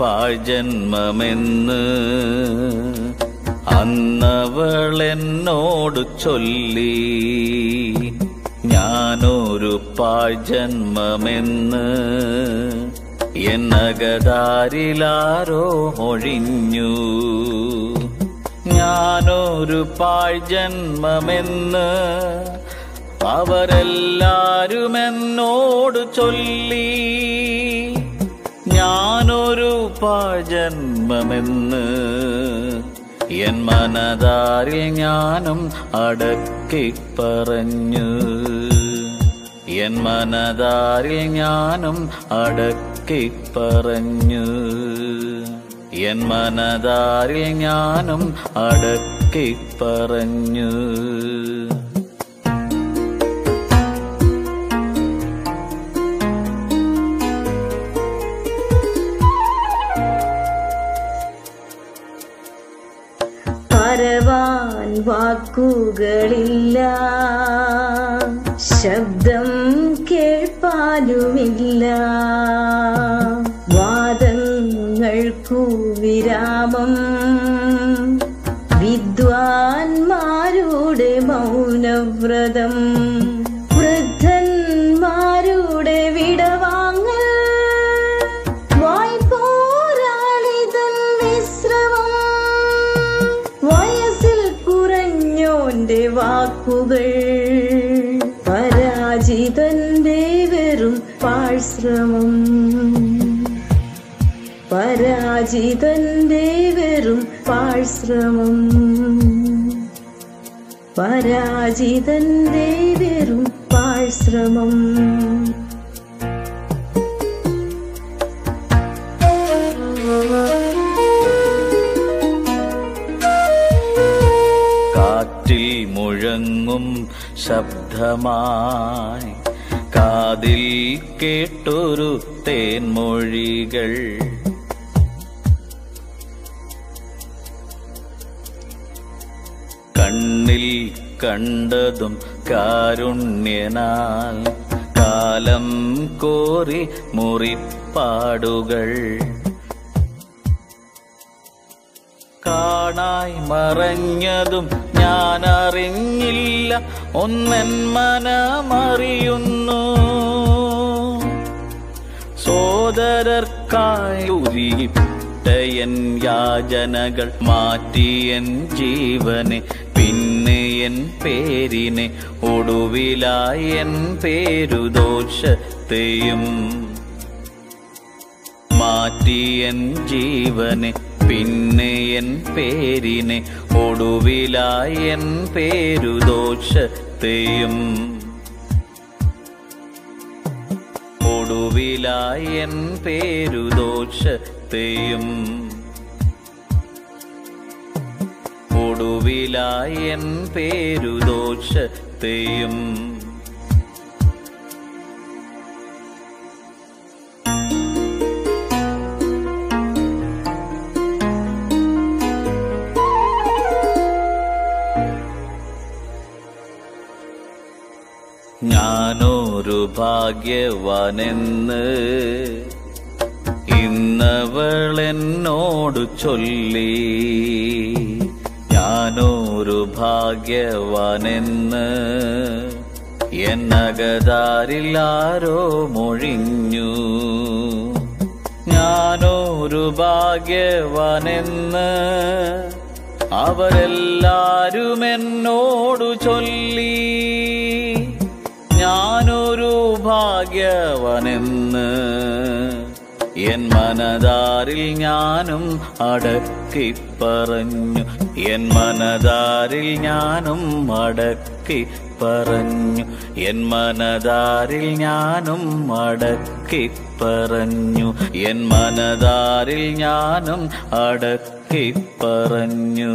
പാഴ്ജന്മമെന്ന് അന്നവളെന്നോട് ചൊല്ലി. ഞാനൊരു പാഴ്ജന്മമെന്ന് എന്നകതാരിലാരോ ഒഴിഞ്ഞു ഞാനൊരു പാഴ്ജന്മമെന്ന് അവരെല്ലാരുമെന്നോട് ചൊല്ലി. ഞാനൊരു പാഴ്ജന്മമെന്ന് എൻ മനതാരിൽ ഞാനും അടക്കി പറഞ്ഞു. എൻ മനതാരിൽ ഞാനും അടക്കി പറഞ്ഞു. എൻ മനതാരിൽ ഞാനും അടക്കി പറഞ്ഞു. വാക്കുകളില്ല. ശബ്ദം കേൾപ്പാനുമില്ല വാദങ്ങൾക്കു വിരാമം. വിദ്വാൻമാരുടെ മൗനവ്രതം. കുറഞ്ഞോന്റെ വാക്കുകൾ പരാജിതന്റെ വെറും പാഴ്ശ്രമം. പരാജിതന്റെ വെറും പാഴ്ശ്രമം. പരാജിതന്റെ വെറും പാഴ്ശ്രമം. ശബ്ദമായി കാതിൽ കേട്ടൊരു തേൻമൊഴികൾ. കണ്ണിൽ കണ്ടതും കാരുണ്യനാൽ കാലം കോറി മുറിപ്പാടുകൾ. കാണായി മറഞ്ഞതും ഞാൻ അറിഞ്ഞില്ല ഒന്നൻ മനമറിയുന്നു. സോദരർക്കായി ഉരിയിട്ടയൻ യാചനകൾ മാറ്റിയൻ ജീവനെ പിന്നെ എൻ പേരിനെ ഒടുവിലായി എൻ പേരുദോഷത്തെയും മാറ്റിയൻ ജീവനെ പിന്നെ എൻ പേരിനെ ഒടുവിലായ എൻ പേരുദോഷത്തെയും ഒടുവിലായ എൻ പേരുദോഷത്തെയും ഒടുവിലായ എൻ പേരുദോഷത്തെയും ഞാനൊരു ഭാഗ്യവാനെന്ന് ഇന്നവളെന്നോട് ചൊല്ലി. ഞാനൊരു ഭാഗ്യവാനെന്ന് എന്നകതാരിൽ ആരോ മൊഴിഞ്ഞു. ഞാനൊരു ഭാഗ്യവാനെന്ന് അവരെല്ലാരും എന്നോടു ചൊല്ലി. ഭാഗ്യവനെന്ന്. എൻ മനതാരിൽ ഞാനും അടക്കി പറഞ്ഞു എൻ മനതാരിൽ ഞാനും അടക്കി പറഞ്ഞു എൻ മനതാരിൽ ഞാനും അടക്കി പറഞ്ഞു എൻ മനതാരിൽ ഞാനും അടക്കി പറഞ്ഞു